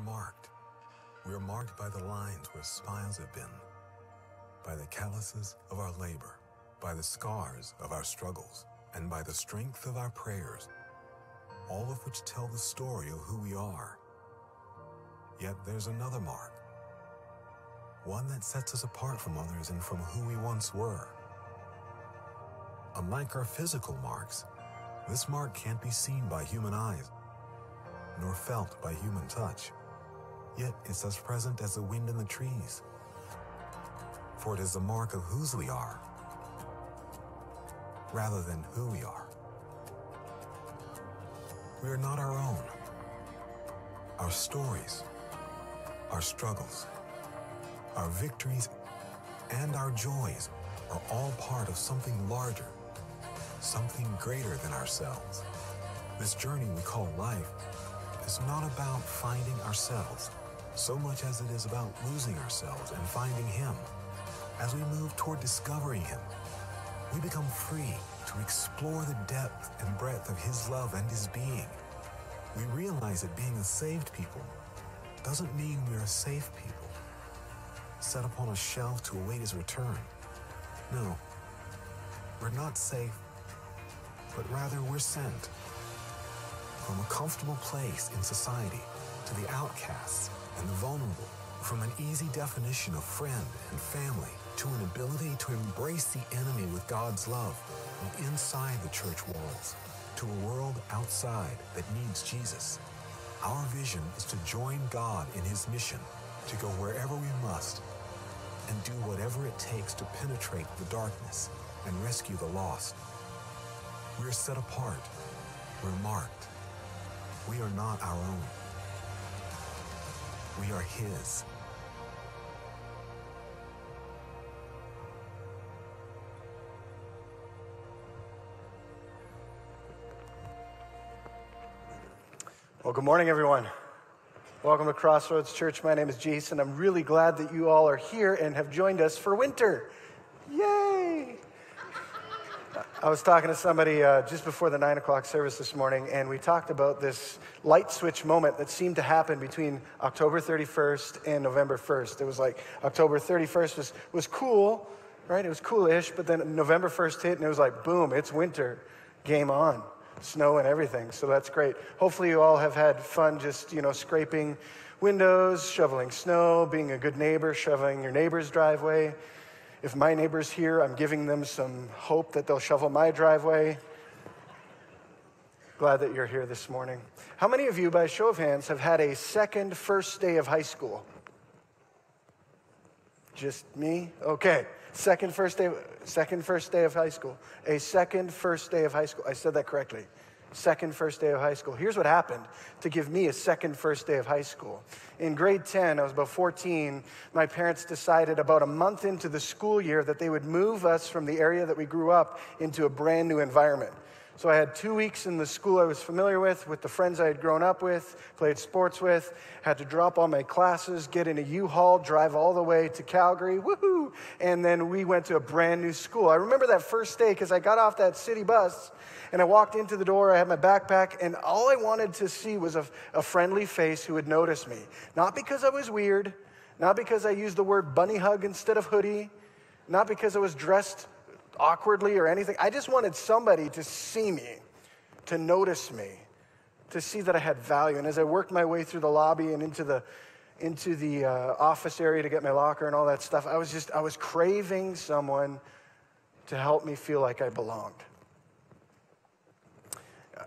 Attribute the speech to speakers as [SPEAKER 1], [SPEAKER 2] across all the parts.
[SPEAKER 1] are marked. We are marked by the lines where spines have been, by the calluses of our labor, by the scars of our struggles, and by the strength of our prayers, all of which tell the story of who we are. Yet there's another mark, one that sets us apart from others and from who we once were. Unlike our physical marks, this mark can't be seen by human eyes, nor felt by human touch. Yet it's as present as the wind in the trees. For it is the mark of whose we are, rather than who we are. We are not our own. Our stories, our struggles, our victories, and our joys are all part of something larger, something greater than ourselves. This journey we call life is not about finding ourselves so much as it is about losing ourselves and finding Him. As we move toward discovering Him, we become free to explore the depth and breadth of His love and His being. We realize that being a saved people doesn't mean we're a safe people, set upon a shelf to await His return. No, we're not safe, but rather we're sent from a comfortable place in society to the outcasts and the vulnerable, from an easy definition of friend and family to an ability to embrace the enemy with God's love from inside the church walls to a world outside that needs Jesus. Our vision is to join God in his mission to go wherever we must and do whatever it takes to penetrate the darkness and rescue the lost. We're set apart. We're marked. We are not our own. We are His.
[SPEAKER 2] Well, good morning, everyone. Welcome to Crossroads Church. My name is Jason. I'm really glad that you all are here and have joined us for winter. Yay! I was talking to somebody uh, just before the nine o'clock service this morning, and we talked about this light switch moment that seemed to happen between October 31st and November 1st. It was like October 31st was, was cool, right? It was coolish, but then November 1st hit, and it was like, boom, it's winter. Game on snow and everything. So that's great. Hopefully, you all have had fun just, you know, scraping windows, shoveling snow, being a good neighbor, shoveling your neighbor's driveway. If my neighbor's here, I'm giving them some hope that they'll shovel my driveway. Glad that you're here this morning. How many of you, by show of hands, have had a second first day of high school? Just me? Okay. Second first day, second first day of high school. A second first day of high school. I said that correctly. Second first day of high school. Here's what happened to give me a second first day of high school. In grade 10, I was about 14, my parents decided about a month into the school year that they would move us from the area that we grew up into a brand new environment. So I had two weeks in the school I was familiar with, with the friends I had grown up with, played sports with, had to drop all my classes, get in a U-Haul, drive all the way to Calgary, woohoo! And then we went to a brand new school. I remember that first day because I got off that city bus and I walked into the door, I had my backpack, and all I wanted to see was a, a friendly face who would notice me. Not because I was weird, not because I used the word bunny hug instead of hoodie, not because I was dressed awkwardly or anything. I just wanted somebody to see me, to notice me, to see that I had value. And as I worked my way through the lobby and into the into the uh, office area to get my locker and all that stuff, I was just I was craving someone to help me feel like I belonged.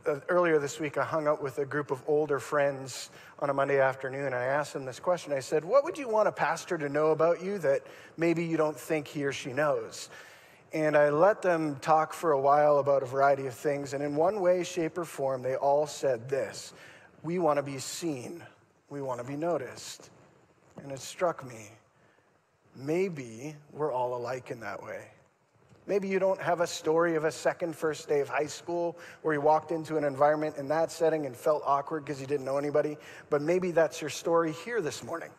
[SPEAKER 2] Uh, earlier this week, I hung out with a group of older friends on a Monday afternoon, and I asked them this question. I said, What would you want a pastor to know about you that maybe you don't think he or she knows? And I let them talk for a while about a variety of things. And in one way, shape, or form, they all said this We want to be seen, we want to be noticed. And it struck me maybe we're all alike in that way. Maybe you don't have a story of a second first day of high school where you walked into an environment in that setting and felt awkward because you didn't know anybody, but maybe that's your story here this morning.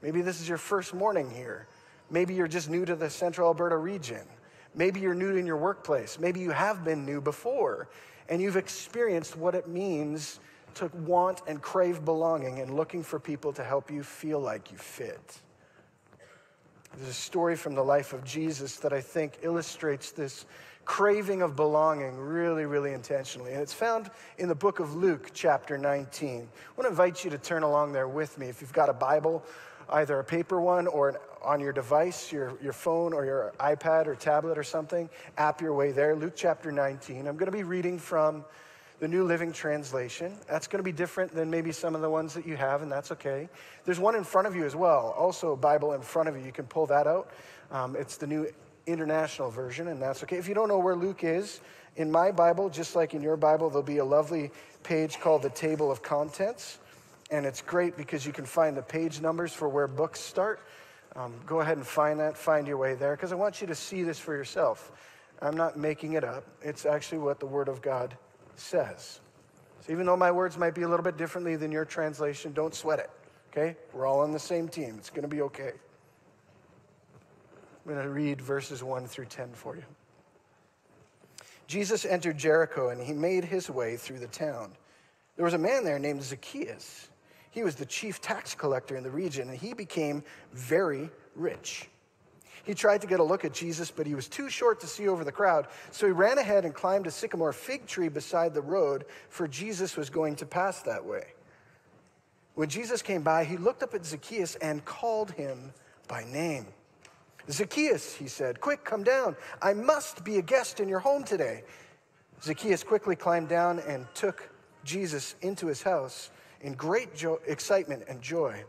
[SPEAKER 2] Maybe this is your first morning here. Maybe you're just new to the central Alberta region. Maybe you're new in your workplace. Maybe you have been new before and you've experienced what it means to want and crave belonging and looking for people to help you feel like you fit. There's a story from the life of Jesus that I think illustrates this craving of belonging really, really intentionally. And it's found in the book of Luke, chapter 19. I want to invite you to turn along there with me. If you've got a Bible, either a paper one or on your device, your, your phone or your iPad or tablet or something, app your way there. Luke chapter 19. I'm going to be reading from the New Living Translation. That's going to be different than maybe some of the ones that you have, and that's okay. There's one in front of you as well, also a Bible in front of you. You can pull that out. Um, it's the New International Version, and that's okay. If you don't know where Luke is, in my Bible, just like in your Bible, there'll be a lovely page called the Table of Contents. And it's great because you can find the page numbers for where books start. Um, go ahead and find that, find your way there, because I want you to see this for yourself. I'm not making it up, it's actually what the Word of God says. So even though my words might be a little bit differently than your translation, don't sweat it. Okay? We're all on the same team. It's going to be okay. I'm going to read verses 1 through 10 for you. Jesus entered Jericho and he made his way through the town. There was a man there named Zacchaeus. He was the chief tax collector in the region and he became very rich. He tried to get a look at Jesus, but he was too short to see over the crowd. So he ran ahead and climbed a sycamore fig tree beside the road, for Jesus was going to pass that way. When Jesus came by, he looked up at Zacchaeus and called him by name. Zacchaeus, he said, quick, come down. I must be a guest in your home today. Zacchaeus quickly climbed down and took Jesus into his house in great jo- excitement and joy.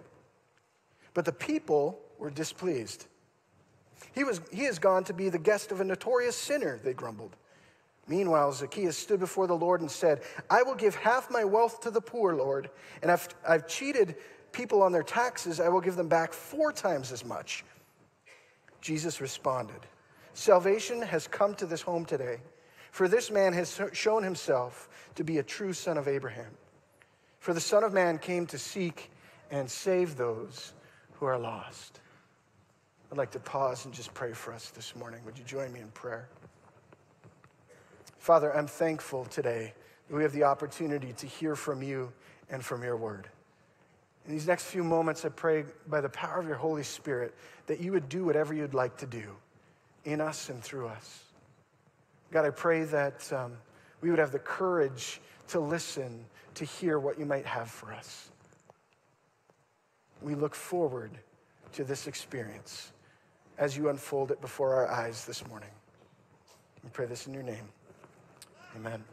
[SPEAKER 2] But the people were displeased. He, was, he has gone to be the guest of a notorious sinner, they grumbled. Meanwhile, Zacchaeus stood before the Lord and said, I will give half my wealth to the poor, Lord, and I've, I've cheated people on their taxes. I will give them back four times as much. Jesus responded, Salvation has come to this home today, for this man has shown himself to be a true son of Abraham. For the Son of Man came to seek and save those who are lost. I'd like to pause and just pray for us this morning. Would you join me in prayer? Father, I'm thankful today that we have the opportunity to hear from you and from your word. In these next few moments, I pray by the power of your Holy Spirit that you would do whatever you'd like to do in us and through us. God, I pray that um, we would have the courage to listen, to hear what you might have for us. We look forward to this experience as you unfold it before our eyes this morning. We pray this in your name. Amen.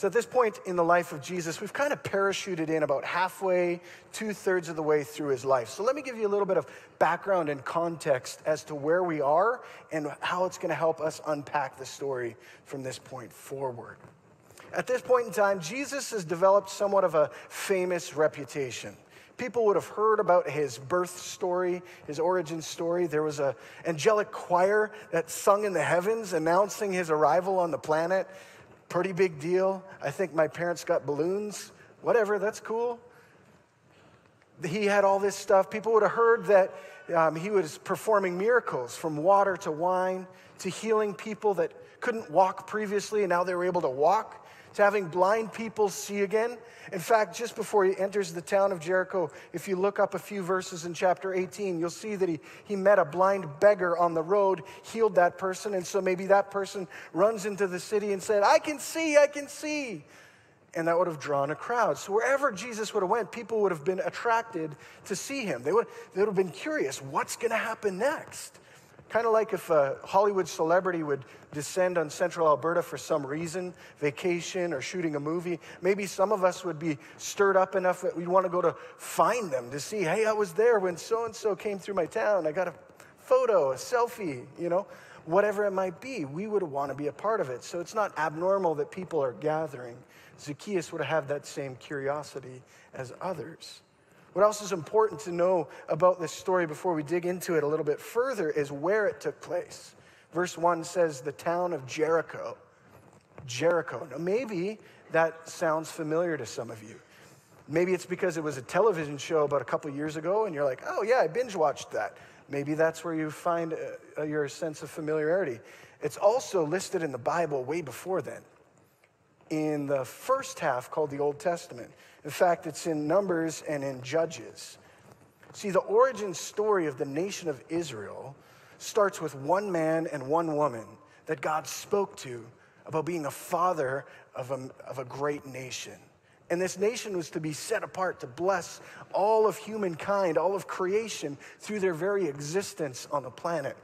[SPEAKER 2] So, at this point in the life of Jesus, we've kind of parachuted in about halfway, two thirds of the way through his life. So, let me give you a little bit of background and context as to where we are and how it's going to help us unpack the story from this point forward. At this point in time, Jesus has developed somewhat of a famous reputation people would have heard about his birth story, his origin story. There was an angelic choir that sung in the heavens announcing his arrival on the planet. Pretty big deal. I think my parents got balloons. Whatever, that's cool. He had all this stuff. People would have heard that um, he was performing miracles from water to wine to healing people that couldn't walk previously and now they were able to walk to having blind people see again. In fact, just before he enters the town of Jericho, if you look up a few verses in chapter 18, you'll see that he, he met a blind beggar on the road, healed that person, and so maybe that person runs into the city and said, I can see, I can see. And that would have drawn a crowd. So wherever Jesus would have went, people would have been attracted to see him. They would, they would have been curious, what's going to happen next? Kind of like if a Hollywood celebrity would descend on central Alberta for some reason, vacation or shooting a movie. Maybe some of us would be stirred up enough that we'd want to go to find them to see, hey, I was there when so and so came through my town. I got a photo, a selfie, you know, whatever it might be. We would want to be a part of it. So it's not abnormal that people are gathering. Zacchaeus would have that same curiosity as others. What else is important to know about this story before we dig into it a little bit further is where it took place. Verse 1 says, the town of Jericho. Jericho. Now, maybe that sounds familiar to some of you. Maybe it's because it was a television show about a couple years ago, and you're like, oh, yeah, I binge watched that. Maybe that's where you find uh, your sense of familiarity. It's also listed in the Bible way before then. In the first half called the Old Testament. In fact, it's in Numbers and in Judges. See, the origin story of the nation of Israel starts with one man and one woman that God spoke to about being a father of a, of a great nation. And this nation was to be set apart to bless all of humankind, all of creation, through their very existence on the planet.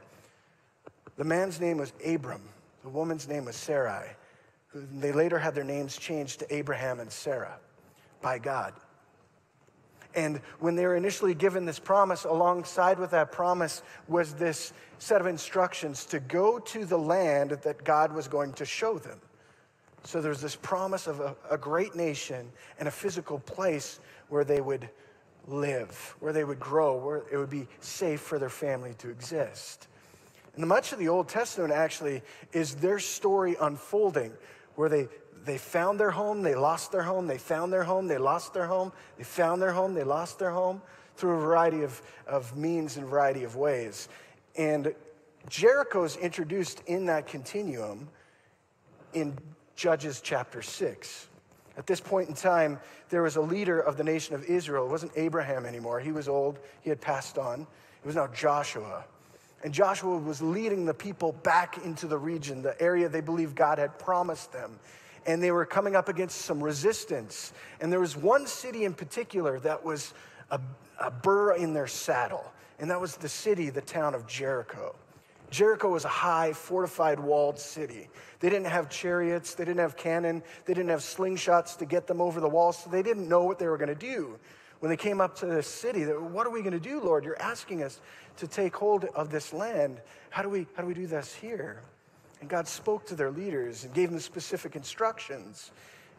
[SPEAKER 2] The man's name was Abram, the woman's name was Sarai. They later had their names changed to Abraham and Sarah by God. And when they were initially given this promise, alongside with that promise was this set of instructions to go to the land that God was going to show them. So there's this promise of a, a great nation and a physical place where they would live, where they would grow, where it would be safe for their family to exist. And much of the Old Testament actually is their story unfolding, where they they found their home, they lost their home, they found their home, they lost their home, they found their home, they lost their home through a variety of, of means and variety of ways. And Jericho is introduced in that continuum in Judges chapter 6. At this point in time, there was a leader of the nation of Israel. It wasn't Abraham anymore. He was old, he had passed on. It was now Joshua. And Joshua was leading the people back into the region, the area they believed God had promised them and they were coming up against some resistance. And there was one city in particular that was a, a burr in their saddle, and that was the city, the town of Jericho. Jericho was a high, fortified, walled city. They didn't have chariots, they didn't have cannon, they didn't have slingshots to get them over the wall, so they didn't know what they were going to do. When they came up to this city, what are we going to do, Lord? You're asking us to take hold of this land. How do we, how do we do this here? And God spoke to their leaders and gave them specific instructions.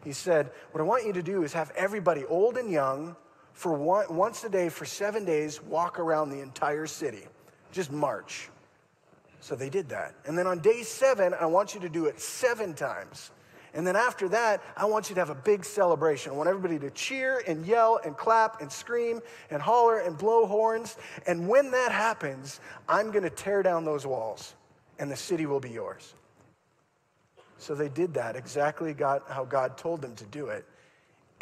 [SPEAKER 2] He said, What I want you to do is have everybody, old and young, for one, once a day for seven days, walk around the entire city. Just march. So they did that. And then on day seven, I want you to do it seven times. And then after that, I want you to have a big celebration. I want everybody to cheer and yell and clap and scream and holler and blow horns. And when that happens, I'm going to tear down those walls and the city will be yours. So they did that exactly God, how God told them to do it.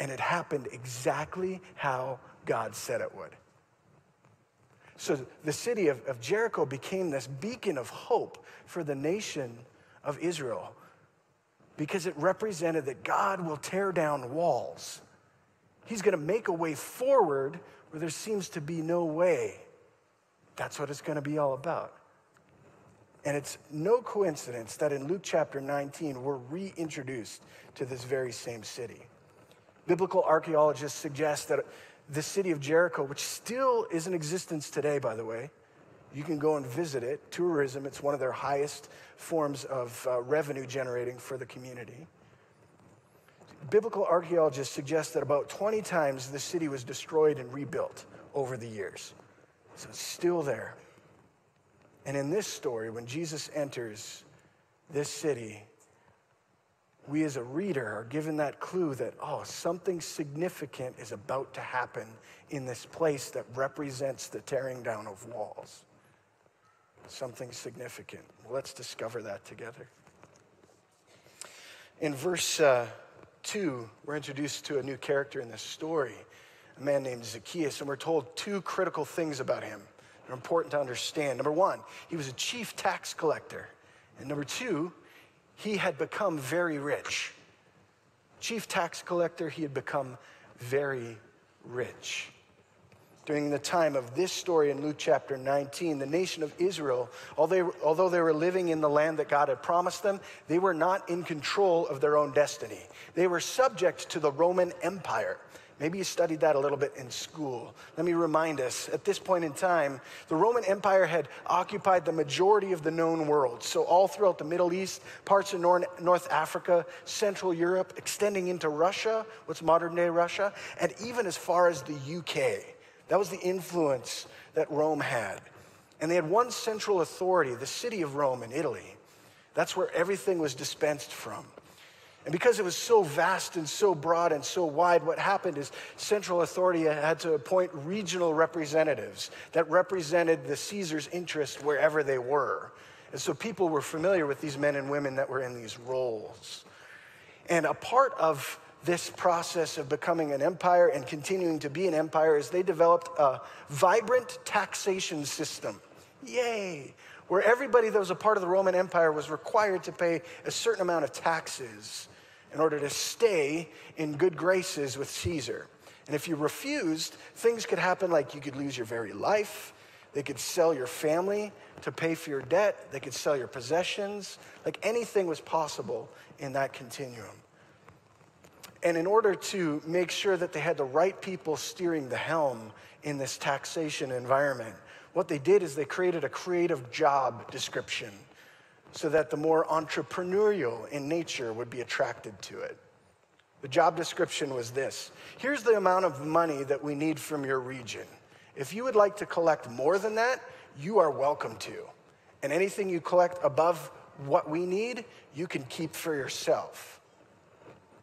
[SPEAKER 2] And it happened exactly how God said it would. So the city of, of Jericho became this beacon of hope for the nation of Israel because it represented that God will tear down walls. He's going to make a way forward where there seems to be no way. That's what it's going to be all about. And it's no coincidence that in Luke chapter 19, we're reintroduced to this very same city. Biblical archaeologists suggest that the city of Jericho, which still is in existence today, by the way, you can go and visit it. Tourism, it's one of their highest forms of uh, revenue generating for the community. Biblical archaeologists suggest that about 20 times the city was destroyed and rebuilt over the years. So it's still there. And in this story, when Jesus enters this city, we as a reader are given that clue that, oh, something significant is about to happen in this place that represents the tearing down of walls. Something significant. Let's discover that together. In verse uh, 2, we're introduced to a new character in this story, a man named Zacchaeus, and we're told two critical things about him that are important to understand. Number one, he was a chief tax collector. And number two, he had become very rich. Chief tax collector, he had become very rich. During the time of this story in Luke chapter 19, the nation of Israel, although they were living in the land that God had promised them, they were not in control of their own destiny. They were subject to the Roman Empire. Maybe you studied that a little bit in school. Let me remind us at this point in time, the Roman Empire had occupied the majority of the known world. So, all throughout the Middle East, parts of North Africa, Central Europe, extending into Russia, what's modern day Russia, and even as far as the UK. That was the influence that Rome had. And they had one central authority, the city of Rome in Italy. That's where everything was dispensed from. And because it was so vast and so broad and so wide, what happened is central authority had to appoint regional representatives that represented the Caesar's interest wherever they were. And so people were familiar with these men and women that were in these roles. And a part of this process of becoming an empire and continuing to be an empire is they developed a vibrant taxation system. Yay! Where everybody that was a part of the Roman Empire was required to pay a certain amount of taxes in order to stay in good graces with Caesar. And if you refused, things could happen like you could lose your very life, they could sell your family to pay for your debt, they could sell your possessions. Like anything was possible in that continuum. And in order to make sure that they had the right people steering the helm in this taxation environment, what they did is they created a creative job description so that the more entrepreneurial in nature would be attracted to it. The job description was this Here's the amount of money that we need from your region. If you would like to collect more than that, you are welcome to. And anything you collect above what we need, you can keep for yourself.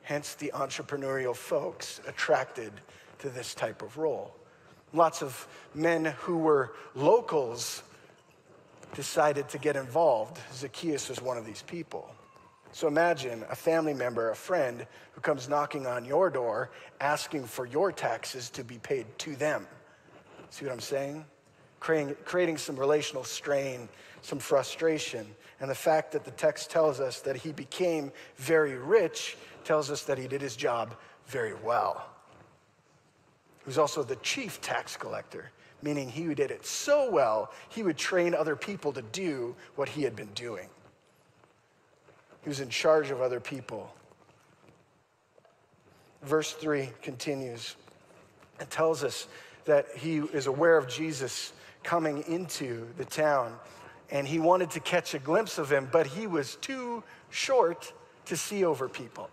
[SPEAKER 2] Hence the entrepreneurial folks attracted to this type of role. Lots of men who were locals decided to get involved. Zacchaeus was one of these people. So imagine a family member, a friend, who comes knocking on your door asking for your taxes to be paid to them. See what I'm saying? Creating, creating some relational strain, some frustration. And the fact that the text tells us that he became very rich tells us that he did his job very well. He was also the chief tax collector meaning he did it so well, he would train other people to do what he had been doing. He was in charge of other people. Verse 3 continues. It tells us that he is aware of Jesus coming into the town and he wanted to catch a glimpse of him, but he was too short to see over people.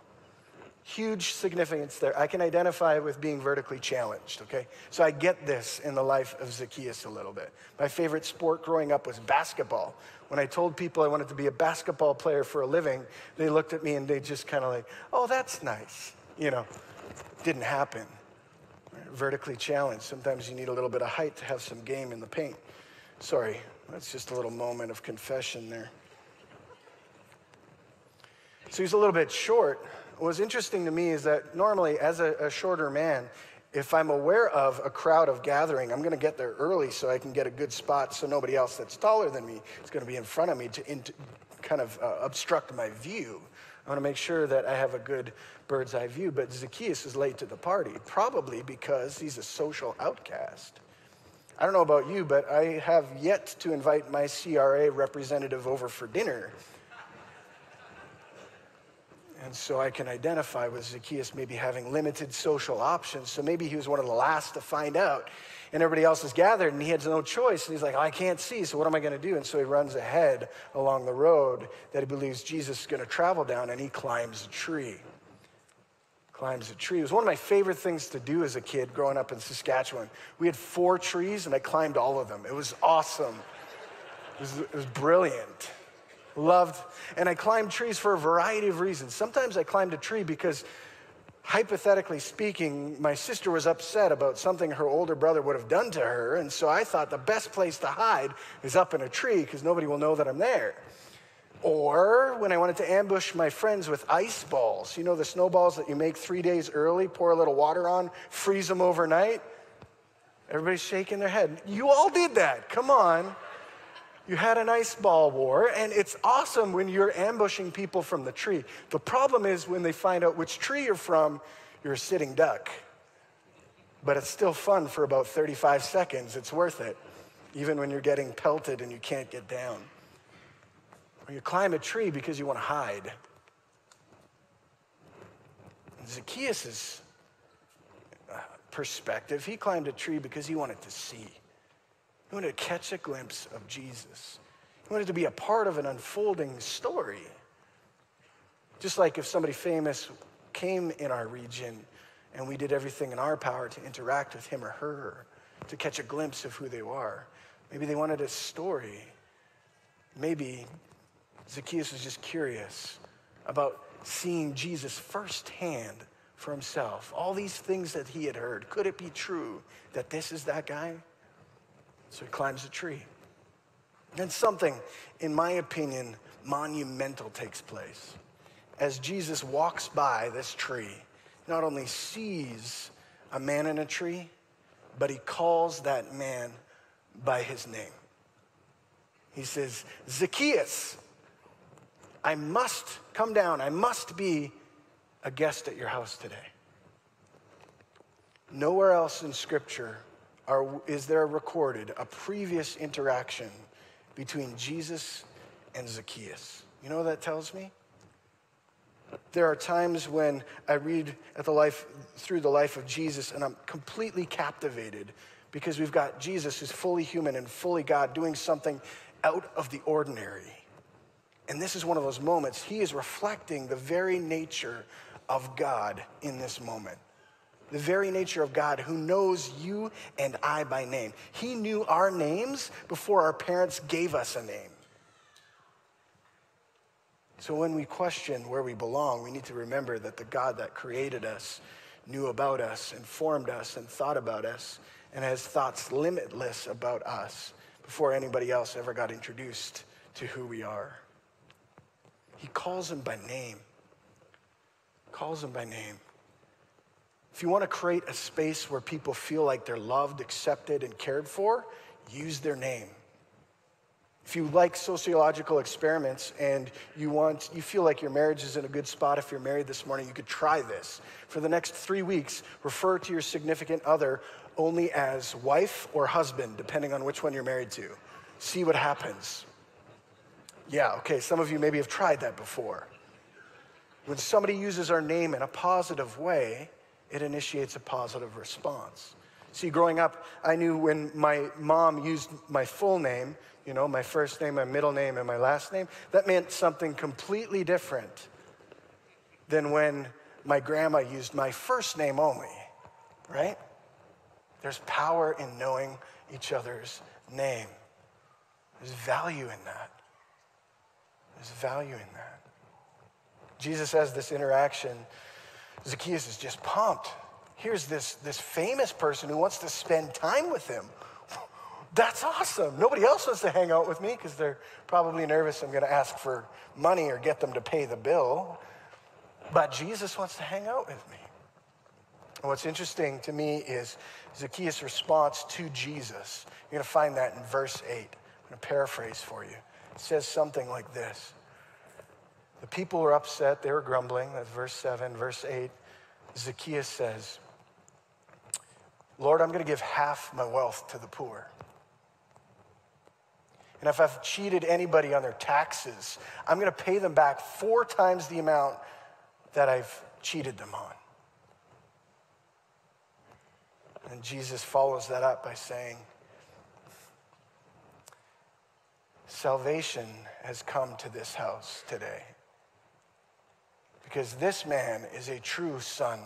[SPEAKER 2] Huge significance there. I can identify with being vertically challenged, okay? So I get this in the life of Zacchaeus a little bit. My favorite sport growing up was basketball. When I told people I wanted to be a basketball player for a living, they looked at me and they just kind of like, oh, that's nice. You know, didn't happen. Vertically challenged. Sometimes you need a little bit of height to have some game in the paint. Sorry, that's just a little moment of confession there. So he's a little bit short what's interesting to me is that normally, as a, a shorter man, if I'm aware of a crowd of gathering, I'm going to get there early so I can get a good spot so nobody else that's taller than me is going to be in front of me to, in, to kind of uh, obstruct my view. I want to make sure that I have a good bird's eye view. But Zacchaeus is late to the party, probably because he's a social outcast. I don't know about you, but I have yet to invite my CRA representative over for dinner. And so I can identify with Zacchaeus maybe having limited social options. So maybe he was one of the last to find out. And everybody else is gathered and he has no choice. And he's like, I can't see, so what am I going to do? And so he runs ahead along the road that he believes Jesus is going to travel down and he climbs a tree. Climbs a tree. It was one of my favorite things to do as a kid growing up in Saskatchewan. We had four trees and I climbed all of them. It was awesome. It was, it was brilliant loved. And I climbed trees for a variety of reasons. Sometimes I climbed a tree because, hypothetically speaking, my sister was upset about something her older brother would have done to her. And so I thought the best place to hide is up in a tree because nobody will know that I'm there. Or when I wanted to ambush my friends with ice balls, you know, the snowballs that you make three days early, pour a little water on, freeze them overnight. Everybody's shaking their head. You all did that. Come on. You had an ice ball war, and it's awesome when you're ambushing people from the tree. The problem is when they find out which tree you're from, you're a sitting duck. But it's still fun for about 35 seconds. It's worth it, even when you're getting pelted and you can't get down. Or you climb a tree because you want to hide. Zacchaeus' uh, perspective, he climbed a tree because he wanted to see. He wanted to catch a glimpse of Jesus. He wanted to be a part of an unfolding story. Just like if somebody famous came in our region and we did everything in our power to interact with him or her, to catch a glimpse of who they are. Maybe they wanted a story. Maybe Zacchaeus was just curious about seeing Jesus firsthand for himself. All these things that he had heard. Could it be true that this is that guy? So he climbs a tree. And something, in my opinion, monumental takes place. as Jesus walks by this tree, not only sees a man in a tree, but he calls that man by his name. He says, Zacchaeus, I must come down. I must be a guest at your house today. Nowhere else in Scripture are, is there recorded a previous interaction between Jesus and Zacchaeus. You know what that tells me? There are times when I read at the life, through the life of Jesus and I'm completely captivated because we've got Jesus who's fully human and fully God doing something out of the ordinary. And this is one of those moments. He is reflecting the very nature of God in this moment. The very nature of God who knows you and I by name. He knew our names before our parents gave us a name. So when we question where we belong, we need to remember that the God that created us knew about us informed us and thought about us and has thoughts limitless about us before anybody else ever got introduced to who we are. He calls him by name. Calls him by name. If you want to create a space where people feel like they're loved, accepted, and cared for, use their name. If you like sociological experiments and you want, you feel like your marriage is in a good spot if you're married this morning, you could try this. For the next three weeks, refer to your significant other only as wife or husband, depending on which one you're married to. See what happens. Yeah, okay, some of you maybe have tried that before. When somebody uses our name in a positive way, it initiates a positive response. See, growing up, I knew when my mom used my full name, you know, my first name, my middle name, and my last name, that meant something completely different than when my grandma used my first name only, right? There's power in knowing each other's name. There's value in that. There's value in that. Jesus has this interaction. Zacchaeus is just pumped. Here's this, this famous person who wants to spend time with him. That's awesome. Nobody else wants to hang out with me because they're probably nervous I'm going to ask for money or get them to pay the bill. But Jesus wants to hang out with me. And what's interesting to me is Zacchaeus' response to Jesus. You're going to find that in verse 8. I'm going to paraphrase for you. It says something like this The people were upset, they were grumbling. That's verse 7. Verse 8, Zacchaeus says, Lord, I'm going to give half my wealth to the poor. And if I've cheated anybody on their taxes, I'm going to pay them back four times the amount that I've cheated them on. And Jesus follows that up by saying, Salvation has come to this house today because this man is a true son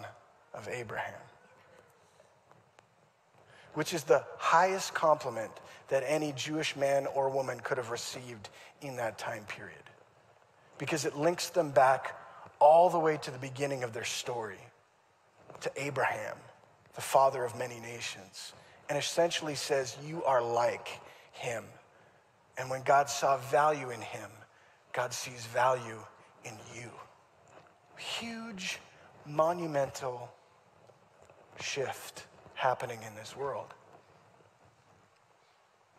[SPEAKER 2] of Abraham, which is the highest compliment that any Jewish man or woman could have received in that time period because it links them back all the way to the beginning of their story to Abraham, the father of many nations, and essentially says, You are like him. And when God saw value in him, God sees value in you. Huge, monumental shift happening in this world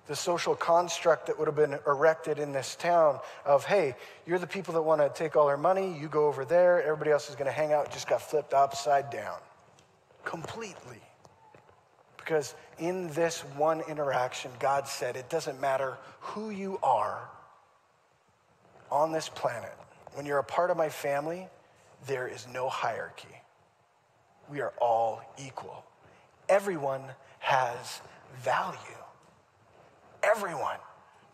[SPEAKER 2] the social construct that would have been erected in this town of, hey, you're the people that want to take all our money, you go over there, everybody else is going to hang out, just got flipped upside down. Completely. Because in this one interaction, God said, it doesn't matter who you are on this planet. When you're a part of my family, there is no hierarchy. We are all equal. Everyone has value everyone.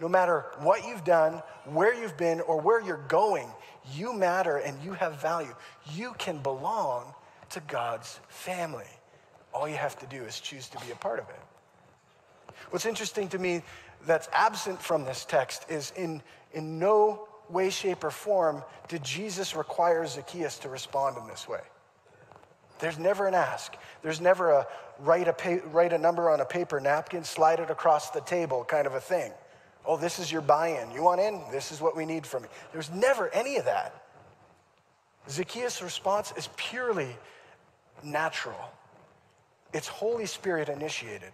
[SPEAKER 2] No matter what you've done, where you've been, or where you're going, you matter and you have value. You can belong to God's family. All you have to do is choose to be a part of it. What's interesting to me that's absent from this text is in, in no way, shape, or form did Jesus require Zacchaeus to respond in this way. There's never an ask. There's never a write a, pa- write a number on a paper napkin, slide it across the table kind of a thing. Oh, this is your buy in. You want in? This is what we need from you. There's never any of that. Zacchaeus' response is purely natural. It's Holy Spirit initiated.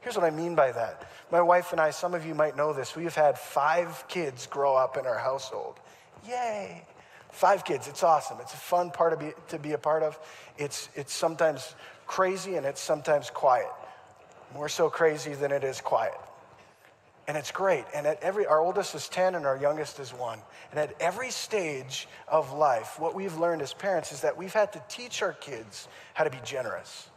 [SPEAKER 2] Here's what I mean by that. My wife and I, some of you might know this, we've had five kids grow up in our household. Yay! Five kids, it's awesome. It's a fun part to be, to be a part of. It's, it's sometimes crazy and it's sometimes quiet. More so crazy than it is quiet. And it's great. And at every, our oldest is 10 and our youngest is one. And at every stage of life, what we've learned as parents is that we've had to teach our kids how to be generous.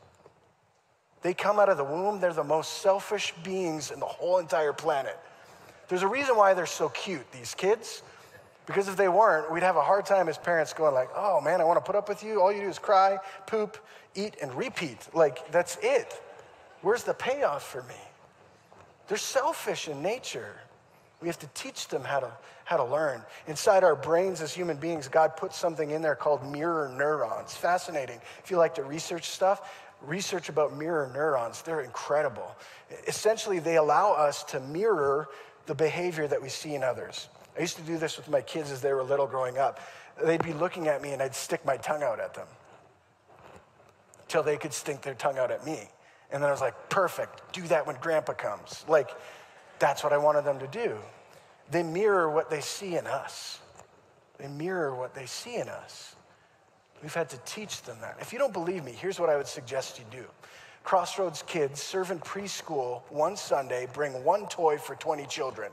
[SPEAKER 2] They come out of the womb, they're the most selfish beings in the whole entire planet. There's a reason why they're so cute, these kids. Because if they weren't, we'd have a hard time as parents going like, oh man, I want to put up with you. All you do is cry, poop, eat, and repeat. Like, that's it. Where's the payoff for me? They're selfish in nature. We have to teach them how to, how to learn. Inside our brains as human beings, God put something in there called mirror neurons. Fascinating. If you like to research stuff, research about mirror neurons. They're incredible. Essentially, they allow us to mirror the behavior that we see in others. I used to do this with my kids as they were little growing up. They'd be looking at me and I'd stick my tongue out at them till they could stink their tongue out at me. And then I was like, perfect, do that when grandpa comes. Like, that's what I wanted them to do. They mirror what they see in us, they mirror what they see in us. We've had to teach them that. If you don't believe me, here's what I would suggest you do. Crossroads kids serve in preschool one Sunday, bring one toy for 20 children.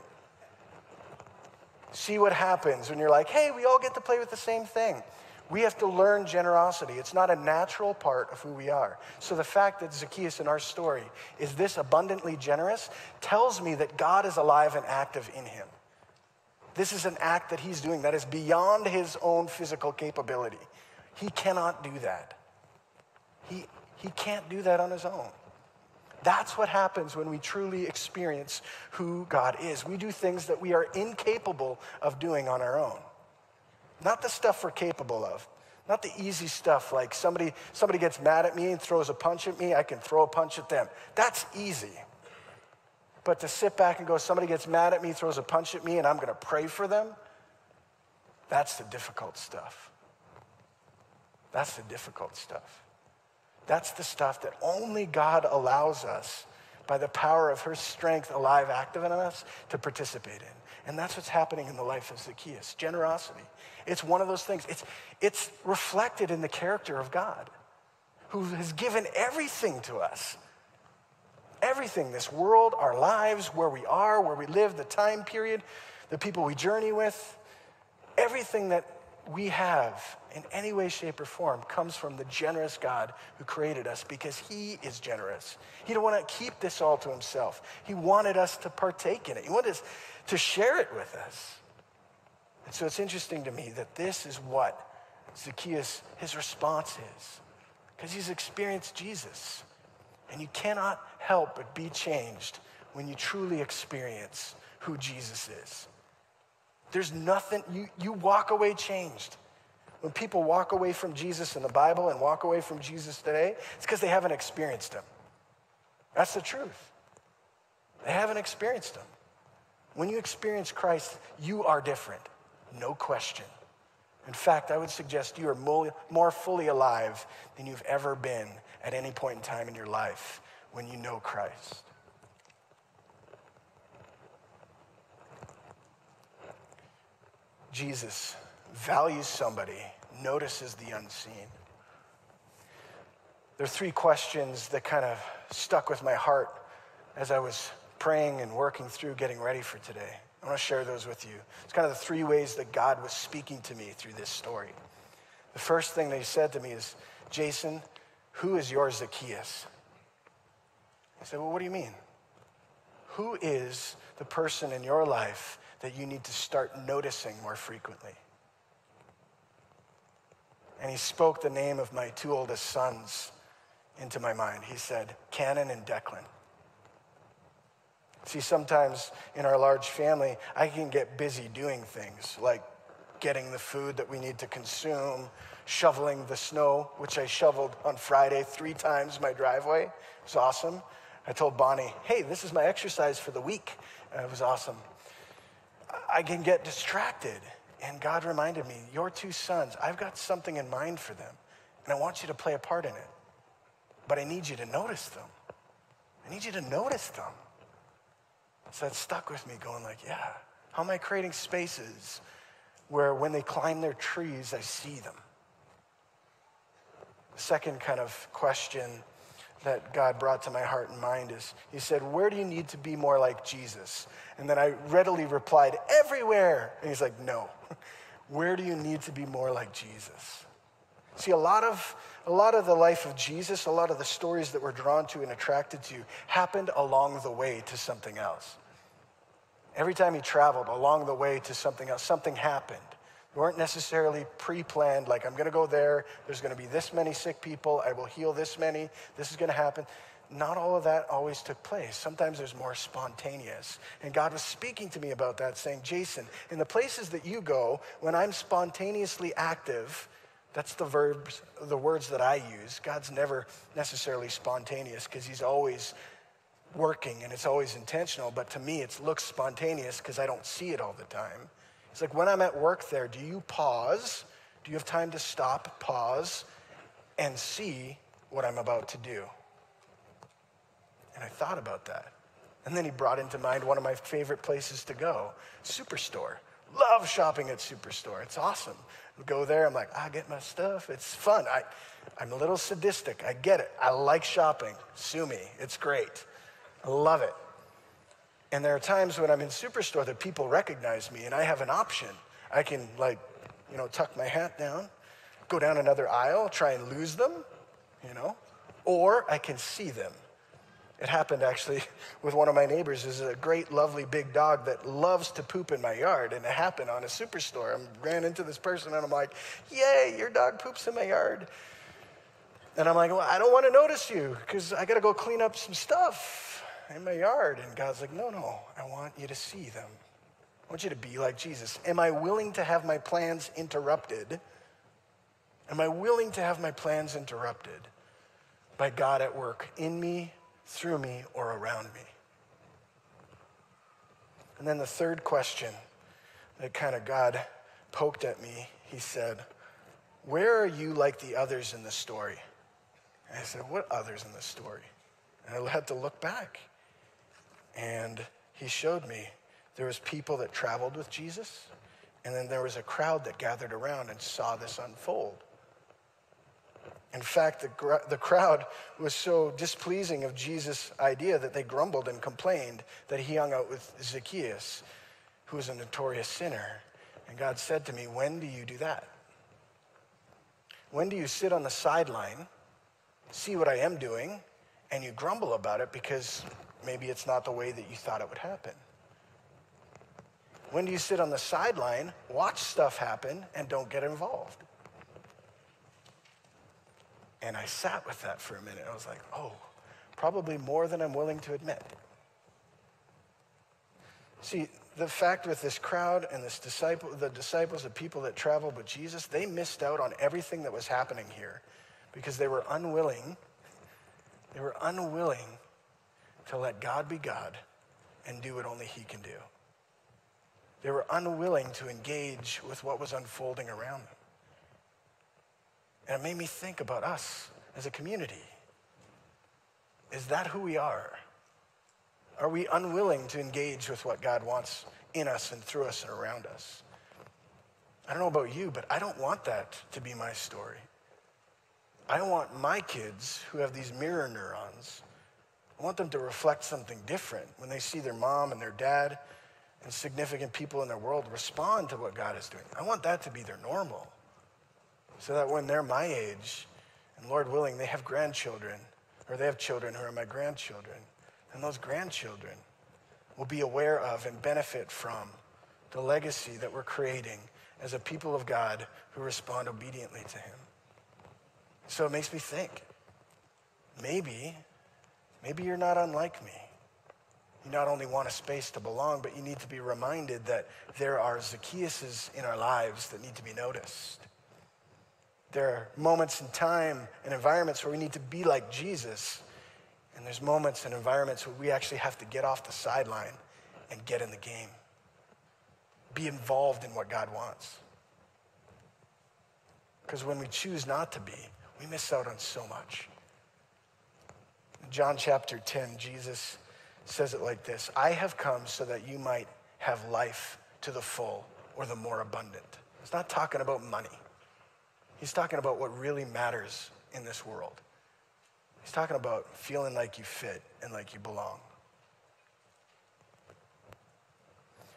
[SPEAKER 2] See what happens when you're like, hey, we all get to play with the same thing. We have to learn generosity. It's not a natural part of who we are. So the fact that Zacchaeus in our story is this abundantly generous tells me that God is alive and active in him. This is an act that he's doing that is beyond his own physical capability. He cannot do that. He, he can't do that on his own. That's what happens when we truly experience who God is. We do things that we are incapable of doing on our own. Not the stuff we're capable of. Not the easy stuff like somebody, somebody gets mad at me and throws a punch at me, I can throw a punch at them. That's easy. But to sit back and go, somebody gets mad at me, throws a punch at me, and I'm going to pray for them, that's the difficult stuff. That's the difficult stuff. That's the stuff that only God allows us by the power of her strength alive, active in us to participate in. And that's what's happening in the life of Zacchaeus generosity. It's one of those things, it's, it's reflected in the character of God, who has given everything to us. Everything, this world, our lives, where we are, where we live, the time period, the people we journey with, everything that we have in any way, shape, or form comes from the generous God who created us because he is generous. He didn't want to keep this all to himself. He wanted us to partake in it. He wanted us to share it with us. And so it's interesting to me that this is what Zacchaeus, his response is, because he's experienced Jesus. And you cannot help but be changed when you truly experience who Jesus is. There's nothing, you, you walk away changed. When people walk away from Jesus in the Bible and walk away from Jesus today, it's because they haven't experienced him. That's the truth. They haven't experienced him. When you experience Christ, you are different, no question. In fact, I would suggest you are more, more fully alive than you've ever been at any point in time in your life when you know Christ. Jesus values somebody, notices the unseen. There are three questions that kind of stuck with my heart as I was praying and working through getting ready for today. I want to share those with you. It's kind of the three ways that God was speaking to me through this story. The first thing that he said to me is, Jason, who is your Zacchaeus? I said, Well, what do you mean? Who is the person in your life that you need to start noticing more frequently. And he spoke the name of my two oldest sons into my mind. He said, Cannon and Declan. See, sometimes in our large family, I can get busy doing things like getting the food that we need to consume, shoveling the snow, which I shoveled on Friday three times my driveway. It was awesome. I told Bonnie, hey, this is my exercise for the week. And it was awesome. I can get distracted And God reminded me, Your two sons, I've got something in mind for them, and I want you to play a part in it. But I need you to notice them. I need you to notice them. So that stuck with me, going like, yeah, how am I creating spaces where when they climb their trees, I see them? The Second kind of question that God brought to my heart and mind is He said, Where do you need to be more like Jesus? And then I readily replied, Everywhere. And He's like, No. Where do you need to be more like Jesus? See, a lot of a lot of the life of Jesus, a lot of the stories that we're drawn to and attracted to happened along the way to something else. Every time he traveled along the way to something else, something happened. Weren't necessarily pre planned, like, I'm going to go there, there's going to be this many sick people, I will heal this many, this is going to happen. Not all of that always took place. Sometimes there's more spontaneous. And God was speaking to me about that, saying, Jason, in the places that you go, when I'm spontaneously active, that's the verbs, the words that I use. God's never necessarily spontaneous because he's always working and it's always intentional, but to me it looks spontaneous because I don't see it all the time. It's like when I'm at work there, do you pause? Do you have time to stop, pause, and see what I'm about to do? And I thought about that. And then he brought into mind one of my favorite places to go Superstore. Love shopping at Superstore. It's awesome. We go there, I'm like, ah, I get my stuff. It's fun. I, I'm a little sadistic. I get it. I like shopping. Sue me. It's great. I love it. And there are times when I'm in Superstore that people recognize me and I have an option. I can, like, you know, tuck my hat down, go down another aisle, try and lose them, you know, or I can see them. It happened actually with one of my neighbors. Is a great, lovely big dog that loves to poop in my yard, and it happened on a superstore. I ran into this person, and I'm like, "Yay, your dog poops in my yard!" And I'm like, "Well, I don't want to notice you because I got to go clean up some stuff." In my yard. And God's like, no, no, I want you to see them. I want you to be like Jesus. Am I willing to have my plans interrupted? Am I willing to have my plans interrupted by God at work in me, through me, or around me? And then the third question that kind of God poked at me, he said, Where are you like the others in the story? And I said, What others in the story? And I had to look back. And he showed me there was people that traveled with Jesus, and then there was a crowd that gathered around and saw this unfold. In fact, the, the crowd was so displeasing of Jesus' idea that they grumbled and complained that he hung out with Zacchaeus, who was a notorious sinner. And God said to me, When do you do that? When do you sit on the sideline, see what I am doing, and you grumble about it because Maybe it's not the way that you thought it would happen. When do you sit on the sideline, watch stuff happen, and don't get involved? And I sat with that for a minute. I was like, oh, probably more than I'm willing to admit. See, the fact with this crowd and this disciple, the disciples, the people that traveled with Jesus, they missed out on everything that was happening here because they were unwilling. They were unwilling to let God be God and do what only He can do. They were unwilling to engage with what was unfolding around them. And it made me think about us as a community. Is that who we are? Are we unwilling to engage with what God wants in us and through us and around us? I don't know about you, but I don't want that to be my story. I want my kids who have these mirror neurons I want them to reflect something different when they see their mom and their dad and significant people in their world respond to what God is doing. I want that to be their normal so that when they're my age, and Lord willing, they have grandchildren, or they have children who are my grandchildren, and those grandchildren will be aware of and benefit from the legacy that we're creating as a people of God who respond obediently to Him. So it makes me think maybe Maybe you're not unlike me. You not only want a space to belong, but you need to be reminded that there are Zacchaeuses in our lives that need to be noticed. There are moments in time and environments where we need to be like Jesus. And there's moments and environments where we actually have to get off the sideline and get in the game. be involved in what God wants. Because when we choose not to be, we miss out on so much. John chapter 10, Jesus says it like this I have come so that you might have life to the full or the more abundant. He's not talking about money, he's talking about what really matters in this world. He's talking about feeling like you fit and like you belong.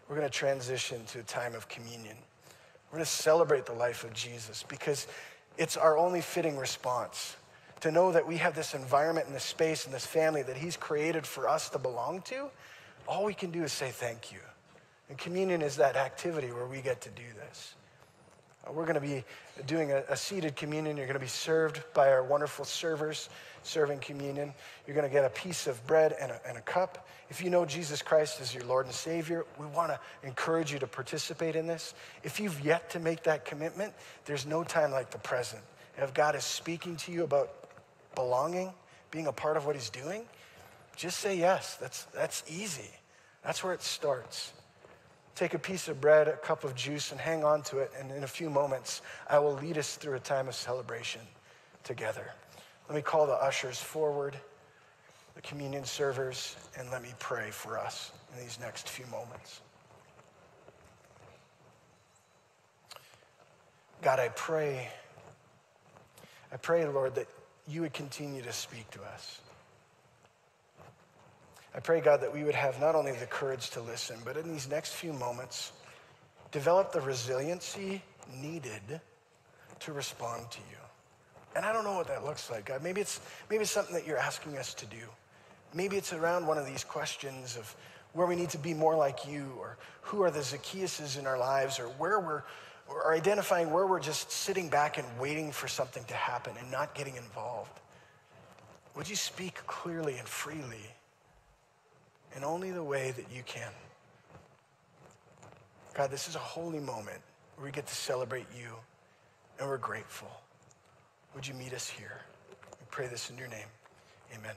[SPEAKER 2] We're going to transition to a time of communion. We're going to celebrate the life of Jesus because it's our only fitting response to know that we have this environment and this space and this family that He's created for us to belong to. All we can do is say thank you. And communion is that activity where we get to do this. Uh, we're going to be doing a, a seated communion. You're going to be served by our wonderful servers serving communion. You're going to get a piece of bread and a, and a cup. If you know Jesus Christ as your Lord and Savior, we want to encourage you to participate in this. If you've yet to make that commitment, there's no time like the present. if God is speaking to you about belonging, being a part of what He's doing, just say yes. That's, that's easy. That's where it starts. Take a piece of bread, a cup of juice, and hang on to it. And in a few moments, I will lead us through a time of celebration together. Let me call the ushers forward, the communion servers, and let me pray for us in these next few moments. God, I pray, I pray, Lord, that you would continue to speak to us. I pray, God, that we would have not only the courage to listen, but in these next few moments, develop the resiliency needed to respond to you. And I don't know what that looks like, God. Maybe it's, maybe it's something that you're asking us to do. Maybe it's around one of these questions of where we need to be more like you, or who are the Zacchaeuses in our lives, or where we're, or identifying where we're just sitting back and waiting for something to happen and not getting involved. Would you speak clearly and freely in only the way that you can? God, this is a holy moment where we get to celebrate you, and we're grateful. Would you meet us here? We pray this in your name. Amen.